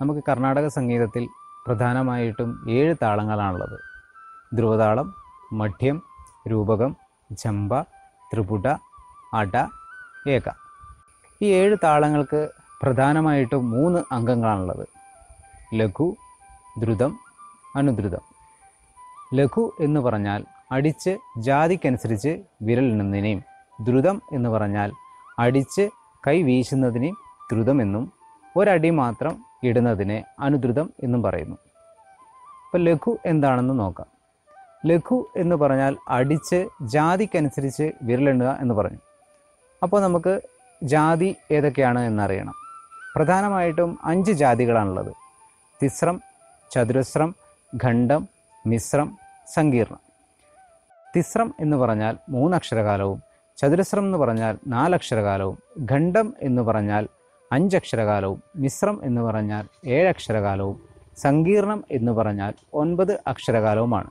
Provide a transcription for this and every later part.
നമുക്ക് കർണാടക സംഗീതത്തിൽ പ്രധാനമായിട്ടും ഏഴ് താളങ്ങളാണുള്ളത്. ധ്രുവതാളം മഠ്യം രൂപകം ജമ്പ ത്രിപുട അട ഏക. ഈ ഏഴ് താളങ്ങൾക്ക് പ്രധാനമായിട്ടും മൂന്ന് അംഗങ്ങളാണുള്ളത്. ലഘു ദ്രുതം അനുദ്രുതം. ലഘു എന്ന് പറഞ്ഞാൽ അടിച്ച് ജാതിക്കനുസരിച്ച് വിരലിടുന്നതിനെയും ദ്രുതം എന്ന് പറഞ്ഞാൽ അടിച്ച് കൈ വീശുന്നതിനെയും ദ്രുതമെന്നും ഒരടി മാത്രം ഇടുന്നതിനെ അനുദ്രുതം എന്നും പറയുന്നു. അപ്പോൾ ലഘു എന്താണെന്ന് നോക്കാം. ലഘു എന്ന് പറഞ്ഞാൽ അടിച്ച് ജാതിക്കനുസരിച്ച് വിരലെണ്ണുക എന്ന് പറഞ്ഞു. അപ്പോൾ നമുക്ക് ജാതി ഏതൊക്കെയാണ് എന്നറിയണം. പ്രധാനമായിട്ടും അഞ്ച് ജാതികളാണുള്ളത്. തിസ്രം ചതുരസ്രം ഖണ്ഡം മിശ്രം സങ്കീർണം. തിസ്രം എന്ന് പറഞ്ഞാൽ മൂന്നക്ഷരകാലവും ചതുരസ്രം എന്ന് പറഞ്ഞാൽ നാലക്ഷരകാലവും ഖണ്ഡം എന്ന് പറഞ്ഞാൽ അഞ്ചക്ഷരകാലവും. മിശ്രം എന്ന് പറഞ്ഞാൽ ഏഴക്ഷരകാലവും. സങ്കീർണം എന്ന് പറഞ്ഞാൽ ഒൻപത് അക്ഷരകാലവുമാണ്.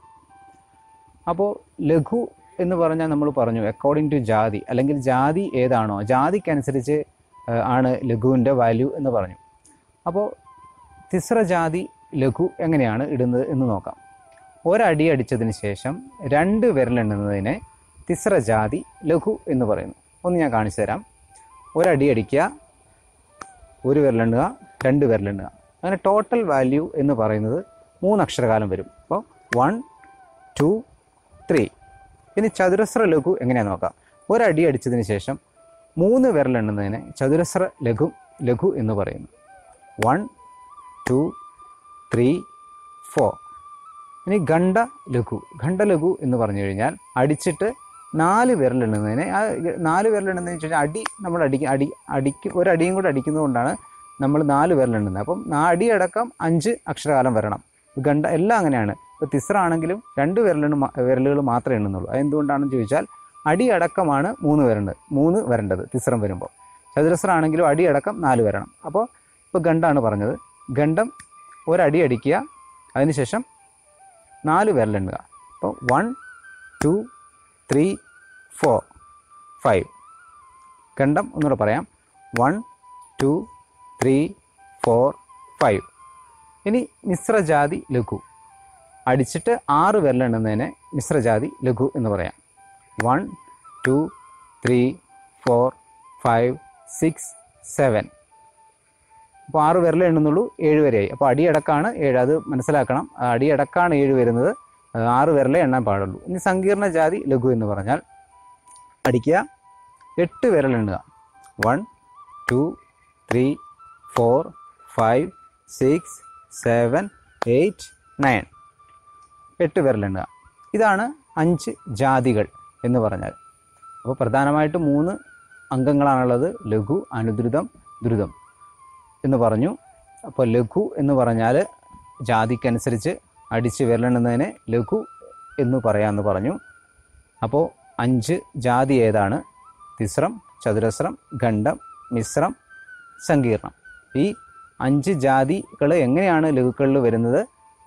അപ്പോൾ ലഘു എന്ന് പറഞ്ഞാൽ നമ്മൾ പറഞ്ഞു അക്കോർഡിംഗ് ടു ജാതി. അല്ലെങ്കിൽ ജാതി ഏതാണോ ജാതിക്കനുസരിച്ച് ആണ് ലഘുവിന്റെ വാല്യൂ എന്ന് പറഞ്ഞു. അപ്പോൾ തിസ്ര ജാതി ലഘു എങ്ങനെയാണ് ഇടുന്നത് എന്ന് നോക്കാം. ഒരടി അടിച്ചതിന് ശേഷം രണ്ട് വിരലെണ്ണുന്നതിനെ തിസ്ര ജാതി ലഘു എന്ന് പറയുന്നു. ഒന്ന് ഞാൻ കാണിച്ചു തരാം. ഒരടി അടിക്കുക ഒരു വിരലെണ്ണുക രണ്ട് വിരലെണ്ണുക അങ്ങനെ ടോട്ടൽ വാല്യൂ എന്ന് പറയുന്നത് മൂന്ന് അക്ഷരകാലം വരും. അപ്പോൾ വൺ ടു ത്രീ ഇനി ചതുരശ്ര ലഘു എങ്ങനെയാണ് നോക്കാം? ഒരടി അടിച്ചതിന് ശേഷം മൂന്ന് വിരലെണ്ണുന്നതിനെ ചതുരശ്ര ലഘു ലഘു എന്ന് പറയുന്നു. വൺ ടു ത്രീ ഫോർ ഇനി ഖണ്ഡ ലഘു. ഖണ്ഡ ലഘു എന്ന് പറഞ്ഞു കഴിഞ്ഞാൽ അടിച്ചിട്ട് നാല് വിരലിടുന്നതിനെ ആ നാല് വിരലിടുന്നതെന്ന് വെച്ച് കഴിഞ്ഞാൽ അടി നമ്മൾ അടി അടി അടിക്ക് ഒരടിയും കൂടെ അടിക്കുന്നതുകൊണ്ടാണ് നമ്മൾ നാല് വിരലിടുന്നത്. അപ്പം നാ അടിയടക്കം അഞ്ച് അക്ഷരകാലം വരണം. ഗണ്ട എല്ലാം അങ്ങനെയാണ്. ഇപ്പോൾ തിസ്ര ആണെങ്കിലും രണ്ട് വിരലിന് വിരലുകൾ മാത്രമേ എണ്ണുന്നുള്ളൂ. അതെന്തുകൊണ്ടാണെന്ന് ചോദിച്ചാൽ അടിയടക്കമാണ് മൂന്ന് വരേണ്ടത് മൂന്ന് വരേണ്ടത് തിസ്രം വരുമ്പോൾ. ചതുരസ്ര ആണെങ്കിലും അടിയടക്കം നാല് വരണം. അപ്പോൾ ഇപ്പോൾ ഗണ്ടാണ് പറഞ്ഞത്. ഗണ്ടം ഒരടി അടിക്കുക അതിനുശേഷം നാല് വിരലെണ്ണുക അപ്പോൾ one two three four five. കണ്ടം ഒന്നുകൂടെ പറയാം. One two three four five. ഇനി മിശ്രജാതി ലഘു. അടിച്ചിട്ട് ആറ് വിരലെണ്ണുന്നതിനെ മിശ്രജാതി ലഘു എന്ന് പറയാം. One two three four five six seven. അപ്പോൾ ആറ് വിരലെണ്ണുന്നുള്ളൂ ഏഴ് വരെയായി. അപ്പോൾ അടിയടക്കാണ് ഏഴ്. അത് മനസ്സിലാക്കണം. അടിയടക്കാണ് ഏഴ് വരുന്നത്. ആറ് വിരലേ എണ്ണാൻ പാടുള്ളൂ. ഇനി സങ്കീർണ ജാതി ലഘു എന്ന് പറഞ്ഞാൽ അടിക്കുക എട്ട് വിരൽ എണ്ണുക. One two three four five six seven eight nine എട്ട് വിരലെണ്ണുക ഇതാണ് അഞ്ച് ജാതികൾ എന്ന് പറഞ്ഞാൽ. അപ്പോൾ പ്രധാനമായിട്ട് മൂന്ന് അംഗങ്ങളാണുള്ളത്. ലഘു അനുദ്രുതം ദ്രുതം എന്ന് പറഞ്ഞു. അപ്പോൾ ലഘു എന്ന് പറഞ്ഞാൽ ജാതിക്കനുസരിച്ച് അടിച്ച് വിരലെണ്ണുന്നതിനെ ലഘു എന്ന് പറയാമെന്ന് പറഞ്ഞു. അപ്പോൾ അഞ്ച് ജാതി ഏതാണ്? തിസ്രം ചതുരസ്രം ഖണ്ഡം മിശ്രം സങ്കീർണം. ഈ അഞ്ച് ജാതികൾ എങ്ങനെയാണ് ലഘുക്കളിൽ വരുന്നത്?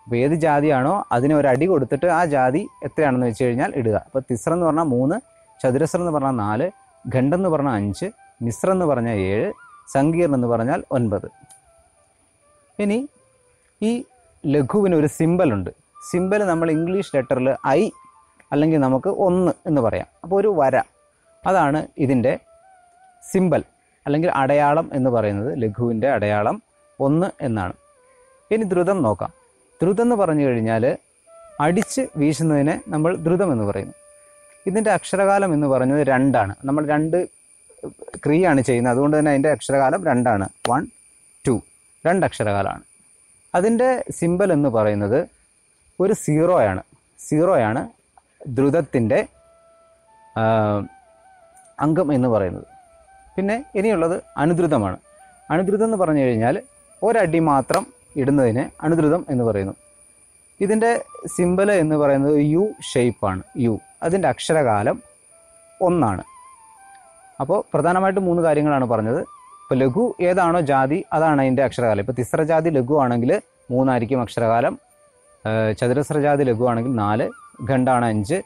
അപ്പോൾ ഏത് ജാതിയാണോ അതിന് ഒരു അടി കൊടുത്തിട്ട് ആ ജാതി എത്രയാണെന്ന് വെച്ച് കഴിഞ്ഞാൽ ഇടുക. അപ്പോൾ തിസ്രം എന്ന് പറഞ്ഞാൽ മൂന്ന് ചതുരസ്രം എന്ന് പറഞ്ഞാൽ നാല് ഖണ്ഡം എന്ന് പറഞ്ഞാൽ അഞ്ച് മിശ്രം എന്ന് പറഞ്ഞാൽ ഏഴ് സങ്കീർണം എന്ന് പറഞ്ഞാൽ ഒൻപത്. ഇനി ഈ ലഘുവിന് ഒരു സിമ്പലുണ്ട് സിമ്പൽ നമ്മൾ ഇംഗ്ലീഷ് ലെറ്ററിൽ ഐ അല്ലെങ്കിൽ നമുക്ക് ഒന്ന് എന്ന് പറയാം. അപ്പോൾ ഒരു വര. അതാണ് ഇതിന്റെ സിമ്പൽ അല്ലെങ്കിൽ അടയാളം എന്ന് പറയുന്നത് ലഘുവിന്റെ അടയാളം ഒന്ന് എന്നാണ്. ഇനി ദ്രുതം നോക്കാം. ദ്രുതം എന്ന് പറഞ്ഞു കഴിഞ്ഞാൽ അടിച്ച് വീശുന്നതിനെ നമ്മൾ ദ്രുതം എന്ന് പറയുന്നു. ഇതിന്റെ അക്ഷരകാലം എന്ന് പറയുന്നത് രണ്ടാണ്. നമ്മൾ രണ്ട് ക്രിയയാണ് ചെയ്യുന്നത്. അതുകൊണ്ട് തന്നെ അതിന്റെ അക്ഷരകാലം രണ്ടാണ്. വൺ ടു രണ്ട് അക്ഷരകാലമാണ്. അതിന്റെ സിമ്പൽ എന്ന് പറയുന്നത് ഒരു സീറോയാണ് സീറോയാണ് ദ്രുതത്തിന്റെ അംഗം എന്ന് പറയുന്നത്. പിന്നെ ഇനിയുള്ളത് അനുദ്രുതമാണ് അനുദ്രുതം എന്ന് പറഞ്ഞു കഴിഞ്ഞാൽ ഒരടി മാത്രം ഇടുന്നതിന് അനുദ്രുതം എന്ന് പറയുന്നു. ഇതിന്റെ സിമ്പൽ എന്ന് പറയുന്നത് യു ഷേപ്പാണ് യു അതിന്റെ അക്ഷരകാലം ഒന്നാണ്. അപ്പോൾ പ്രധാനമായിട്ടും മൂന്ന് കാര്യങ്ങളാണ് പറഞ്ഞത്. ഇപ്പോൾ ലഘു ഏതാണോ ജാതി അതാണ് അതിന്റെ അക്ഷരകാലം. ഇപ്പോൾ തിസ്ര ജാതി ലഘു ആണെങ്കിൽ മൂന്നായിരിക്കും അക്ഷരകാലം. ചതുരസ്രജാതി ചതുരസ്ര ജാതി ലഘു ആണെങ്കിൽ നാല് ഖണ്ഡാണ് അഞ്ച്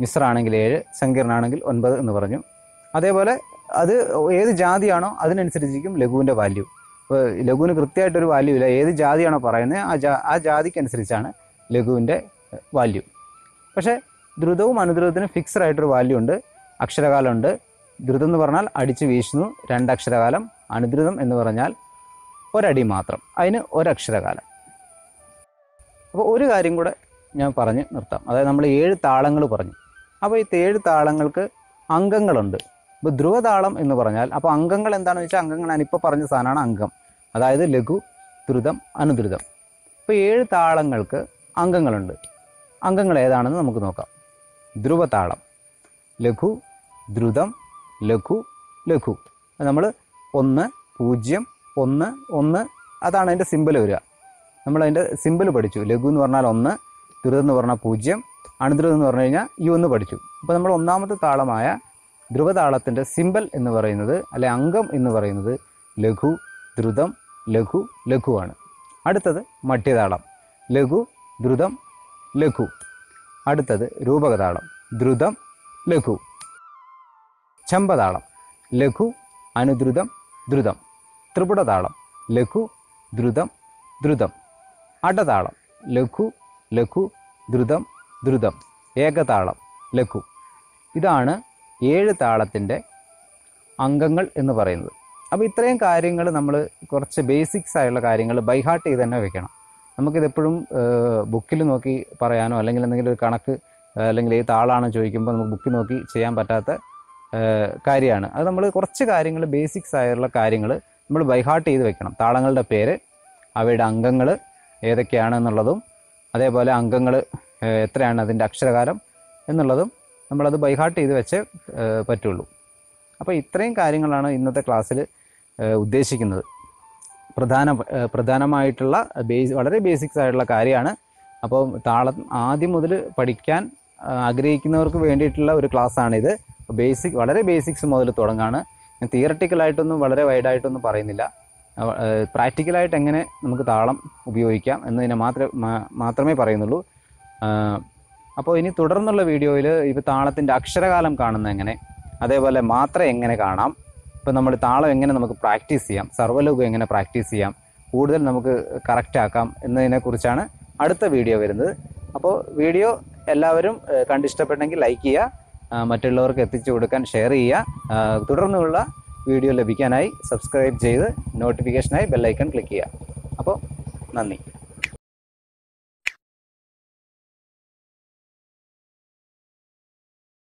മിശ്ര ആണെങ്കിൽ ഏഴ് സങ്കീർണാണെങ്കിൽ ഒൻപത് എന്ന് പറഞ്ഞു. അതേപോലെ അത് ഏത് ജാതിയാണോ അതിനനുസരിച്ചിരിക്കും ലഘുവിന്റെ വാല്യൂ ഇപ്പോൾ ലഘുവിന് കൃത്യമായിട്ടൊരു വാല്യൂ ഇല്ല. ഏത് ജാതിയാണോ പറയുന്നത് ആ ജാ ആ ജാതിക്കനുസരിച്ചാണ് ലഘുവിന്റെ വാല്യൂ പക്ഷേ ദ്രുതവും അനുദ്രുതത്തിനും ഫിക്സഡ് ആയിട്ടൊരു വാല്യൂ ഉണ്ട്. അക്ഷരകാലമുണ്ട് ദ്രുതം എന്ന് പറഞ്ഞാൽ അടിച്ച് വീശുന്നു. രണ്ടക്ഷരകാലം അനുദ്രുതം എന്ന് പറഞ്ഞാൽ ഒരടി മാത്രം അതിന് ഒരക്ഷരകാലം. അപ്പോൾ ഒരു കാര്യം കൂടെ ഞാൻ പറഞ്ഞ് നിർത്താം. അതായത് നമ്മൾ ഏഴ് താളങ്ങൾ പറഞ്ഞു. അപ്പോൾ ഈ ഏഴ് താളങ്ങൾക്ക് അംഗങ്ങളുണ്ട്. ഇപ്പോൾ ധ്രുവതാളം എന്ന് പറഞ്ഞാൽ അപ്പോൾ അംഗങ്ങൾ എന്താണെന്ന് വെച്ചാൽ അംഗങ്ങൾ ഞാനിപ്പോൾ പറഞ്ഞ സാധനമാണ് അംഗം. അതായത് ലഘു ദ്രുതം അനുദ്രുതം ഇപ്പോൾ ഏഴ് താളങ്ങൾക്ക് അംഗങ്ങളുണ്ട്. അംഗങ്ങൾ ഏതാണെന്ന് നമുക്ക് നോക്കാം. ധ്രുവതാളം ലഘു ദ്രുതം ലഘു ലഘു. നമ്മൾ ഒന്ന് പൂജ്യം ഒന്ന് ഒന്ന്. അതാണ് അതിന്റെ സിമ്പിൾ വരിക. നമ്മൾ അതിന്റെ സിമ്പിൾ പഠിച്ചു. ലഘു എന്ന് പറഞ്ഞാൽ ഒന്ന് ദ്രുതം എന്ന് പറഞ്ഞാൽ പൂജ്യം അണുദ്രുതം എന്ന് പറഞ്ഞു കഴിഞ്ഞാൽ യു എന്ന് പഠിച്ചു. അപ്പോൾ നമ്മൾ ഒന്നാമത്തെ താളമായ ധ്രുവതാളത്തിന്റെ സിമ്പൽ എന്ന് പറയുന്നത് അല്ലെ അംഗം എന്ന് പറയുന്നത് ലഘു ദ്രുതം ലഘു ലഘുവാണ് അടുത്തത് മട്ടിതാളം ലഘു ദ്രുതം ലഘു. അടുത്തത് രൂപകതാളം. ദ്രുതം ലഘു. ചമ്പതാളം. ലഘു അനുദ്രുതം ദ്രുതം. ത്രിപുടതാളം ലഘു ദ്രുതം ദ്രുതം. അടതാളം ലഘു ലഘു ദ്രുതം ദ്രുതം. ഏകതാളം ലഘു. ഇതാണ് ഏഴ് താളത്തിന്റെ അംഗങ്ങൾ എന്ന് പറയുന്നത്. അപ്പോൾ ഇത്രയും കാര്യങ്ങൾ നമ്മൾ കുറച്ച് ബേസിക്സ് ആയുള്ള കാര്യങ്ങൾ ബൈഹാർട്ട് ചെയ്ത് തന്നെ വെക്കണം. നമുക്കിതെപ്പോഴും ബുക്കിൽ നോക്കി പറയാനോ അല്ലെങ്കിൽ എന്തെങ്കിലും ഒരു കണക്ക് അല്ലെങ്കിൽ ഏത് താളാണോ ചോദിക്കുമ്പോൾ നമുക്ക് ബുക്കിൽ നോക്കി ചെയ്യാൻ പറ്റാത്ത കാര്യമാണ് അത് നമ്മൾ കുറച്ച് കാര്യങ്ങൾ ബേസിക്സ് ആയുള്ള കാര്യങ്ങൾ നമ്മൾ ബൈഹാർട്ട് ചെയ്ത് വെക്കണം. താളങ്ങളുടെ പേര് അവയുടെ അംഗങ്ങൾ ഏതൊക്കെയാണെന്നുള്ളതും അതേപോലെ അംഗങ്ങൾ എത്രയാണ് അതിന്റെ അക്ഷരകാരം എന്നുള്ളതും നമ്മളത് ബൈഹാർട്ട് ചെയ്ത് വെച്ചേ പറ്റുള്ളൂ. അപ്പോൾ ഇത്രയും കാര്യങ്ങളാണ് ഇന്നത്തെ ക്ലാസ്സിൽ ഉദ്ദേശിക്കുന്നത്. പ്രധാന പ്രധാനമായിട്ടുള്ള ബേസ് വളരെ ബേസിക്സ് ആയിട്ടുള്ള കാര്യമാണ്. അപ്പോൾ താളം ആദ്യം മുതൽ പഠിക്കാൻ ആഗ്രഹിക്കുന്നവർക്ക് വേണ്ടിയിട്ടുള്ള ഒരു ക്ലാസ്സാണിത് ബേസിക് വളരെ ബേസിക്സ് മുതൽ തുടങ്ങാണ്. ഞാൻ തിയറട്ടിക്കലായിട്ടൊന്നും വളരെ വൈഡായിട്ടൊന്നും പറയുന്നില്ല. പ്രാക്ടിക്കലായിട്ട് എങ്ങനെ നമുക്ക് താളം ഉപയോഗിക്കാം എന്നതിനെ മാത്രമേ മാത്രമേ പറയുന്നുള്ളൂ. അപ്പോൾ ഇനി തുടർന്നുള്ള വീഡിയോയിൽ ഇപ്പോൾ താളത്തിന്റെ അക്ഷരകാലം കാണുന്നത് എങ്ങനെ അതേപോലെ മാത്രം എങ്ങനെ കാണാം ഇപ്പോൾ നമ്മൾ താളം എങ്ങനെ നമുക്ക് പ്രാക്ടീസ് ചെയ്യാം സർവലോകം എങ്ങനെ പ്രാക്ടീസ് ചെയ്യാം കൂടുതൽ നമുക്ക് കറക്റ്റ് ആക്കാം എന്നതിനെക്കുറിച്ചാണ് അടുത്ത വീഡിയോ വരുന്നത്. അപ്പോൾ വീഡിയോ എല്ലാവരും കണ്ടിഷ്ടപ്പെട്ടെങ്കിൽ ലൈക്ക് ചെയ്യുക മറ്റുള്ളവർക്ക് എത്തിച്ചു കൊടുക്കാൻ ഷെയർ ചെയ്യുക. തുടർന്നുള്ള വീഡിയോ ലഭിക്കാനായി സബ്സ്ക്രൈബ് ചെയ്ത് നോട്ടിഫിക്കേഷനായി ബെല്ലൈക്കൺ ക്ലിക്ക് ചെയ്യുക. അപ്പോൾ നന്ദി.